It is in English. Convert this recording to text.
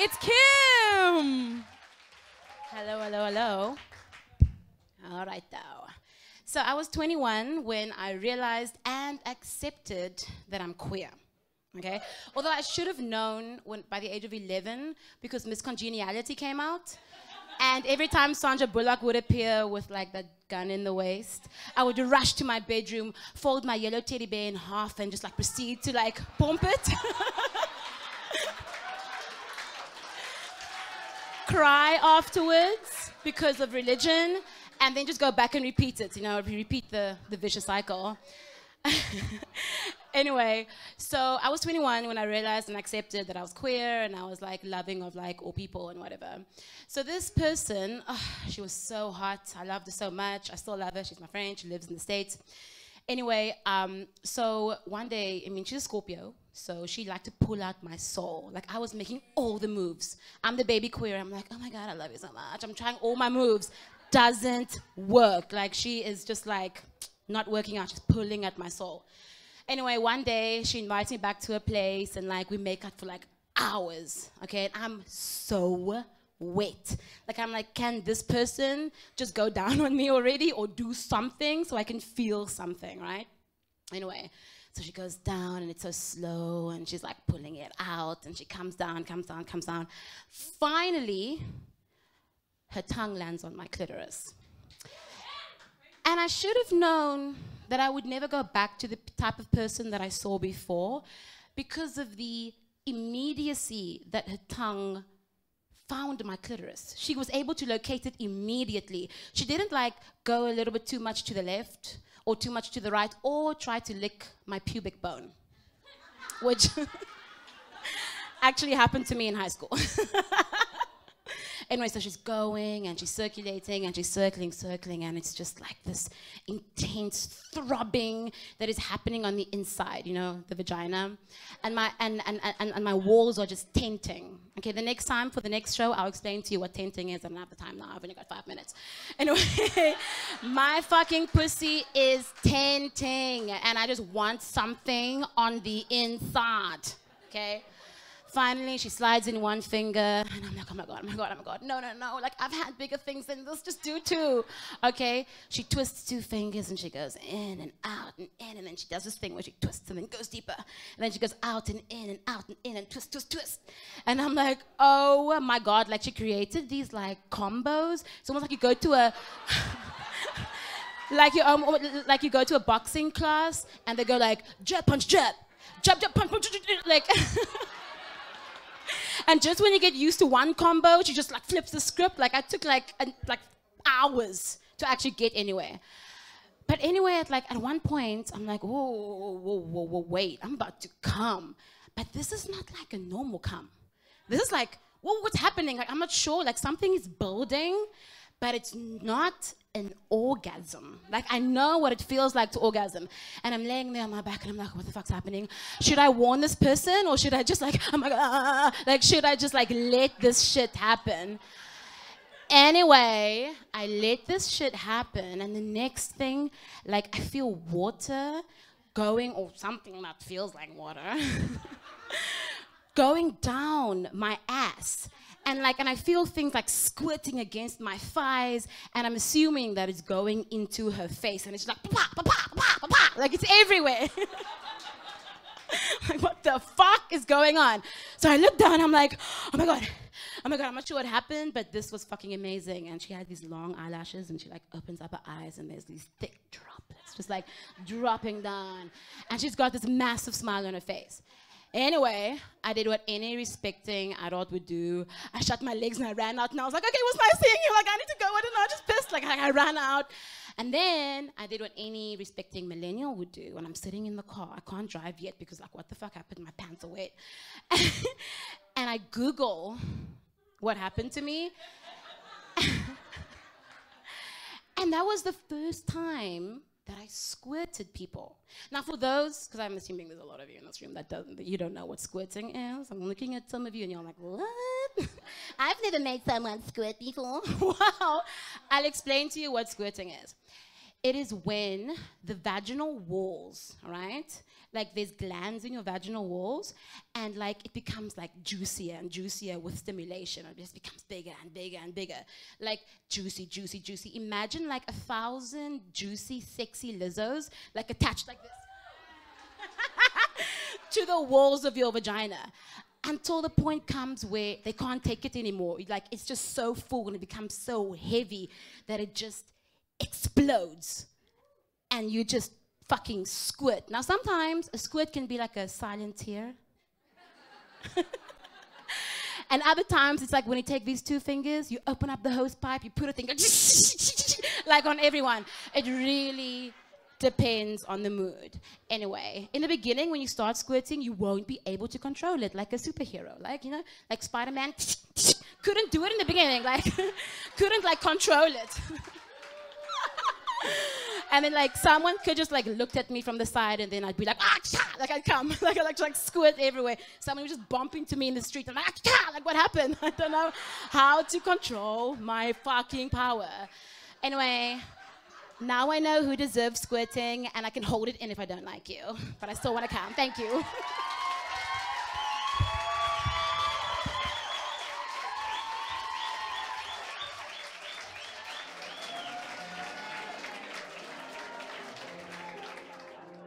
It's Kim. Hello, hello, hello. All right, though. So I was 21 when I realized and accepted that I'm queer. Okay? Although I should have known when, by the age of 11 because Miss Congeniality came out. And every time Sandra Bullock would appear with like that gun in the waist, I would rush to my bedroom, fold my yellow teddy bear in half, and just like proceed to like pump it. Cry afterwards because of religion, and then just go back and repeat it. You know, repeat the, the vicious cycle. anyway, so I was 21 when I realized and accepted that I was queer and I was like loving of like all people and whatever. So this person, oh, she was so hot. I loved her so much. I still love her. She's my friend. She lives in the States. Anyway, um, so one day, I mean, she's a Scorpio, so she liked to pull out my soul. Like I was making all the moves. I'm the baby queer. I'm like, oh my God, I love you so much. I'm trying all my moves. Doesn't work. Like she is just like, not working out, she's pulling at my soul. Anyway, one day she invites me back to her place and like we make out for like hours, okay? And I'm so wet. Like I'm like, can this person just go down on me already or do something so I can feel something, right? Anyway, so she goes down and it's so slow and she's like pulling it out and she comes down, comes down, comes down. Finally, her tongue lands on my clitoris. And I should have known that I would never go back to the type of person that I saw before because of the immediacy that her tongue found my clitoris. She was able to locate it immediately. She didn't like go a little bit too much to the left or too much to the right or try to lick my pubic bone, which actually happened to me in high school. Anyway, so she's going and she's circulating and she's circling, circling, and it's just like this intense throbbing that is happening on the inside, you know, the vagina. And my and, and, and, and my walls are just tenting. Okay, the next time for the next show, I'll explain to you what tenting is. I don't have the time now, I've only got five minutes. Anyway, my fucking pussy is tenting, and I just want something on the inside. Okay? Finally, she slides in one finger, and I'm like, oh my God, oh my God, oh my God. No, no, no. Like, I've had bigger things than this. Just do two. Okay? She twists two fingers and she goes in and out and in, and then she does this thing where she twists and then goes deeper. And then she goes out and in and out and in and twist, twist, twist. And I'm like, oh my God. Like, she created these like combos. It's almost like you go to a. like you um, like you go to a boxing class and they go like jab punch jab jab jab punch punch punch, like And just when you get used to one combo, she just like flips the script. Like I took like an, like hours to actually get anywhere. But anyway, at like at one point, I'm like, whoa, whoa, whoa, whoa, whoa, wait, I'm about to come. But this is not like a normal come. This is like, well, what's happening? Like I'm not sure. Like something is building, but it's not an orgasm. Like I know what it feels like to orgasm. And I'm laying there on my back and I'm like, what the fuck's happening? Should I warn this person or should I just like, oh my god, like should I just like let this shit happen? Anyway, I let this shit happen and the next thing, like I feel water going or something that feels like water going down my ass and like and I feel things like squirting against my thighs, and I'm assuming that it's going into her face, and it's like like it's everywhere. like what the fuck is going on? So I look down, I'm like, oh my god, oh my god, I'm not sure what happened, but this was fucking amazing. And she had these long eyelashes, and she like opens up her eyes, and there's these thick droplets just like dropping down, and she's got this massive smile on her face. Anyway, I did what any respecting adult would do. I shut my legs and I ran out and I was like, okay, it was nice seeing you. Like, I need to go. I don't know. I just pissed. Like, I, I ran out. And then I did what any respecting millennial would do when I'm sitting in the car. I can't drive yet because, like, what the fuck happened? My pants are wet. and I Google what happened to me. and that was the first time that I squirted people. Now, for those, because I'm assuming there's a lot of you in this room that doesn't, that you don't know what squirting is. I'm looking at some of you and you're like, what? I've never made someone squirt before. wow. I'll explain to you what squirting is. It is when the vaginal walls, right? Like there's glands in your vaginal walls, and like it becomes like juicier and juicier with stimulation. It just becomes bigger and bigger and bigger. Like juicy, juicy, juicy. Imagine like a thousand juicy, sexy Lizzos, like attached like this to the walls of your vagina until the point comes where they can't take it anymore. Like it's just so full and it becomes so heavy that it just explodes and you just fucking squirt. Now, sometimes a squirt can be like a silent tear. and other times it's like when you take these two fingers, you open up the hose pipe, you put a thing like on everyone. It really depends on the mood. Anyway, in the beginning, when you start squirting, you won't be able to control it like a superhero. Like, you know, like Spider Man couldn't do it in the beginning, like, couldn't like control it. and then like someone could just like looked at me from the side and then I'd be like ah like I'd come like I like like squirt everywhere. Someone was just bumping to me in the street and like ah, like what happened? I don't know how to control my fucking power. Anyway, now I know who deserves squirting and I can hold it in if I don't like you. But I still want to come. Thank you.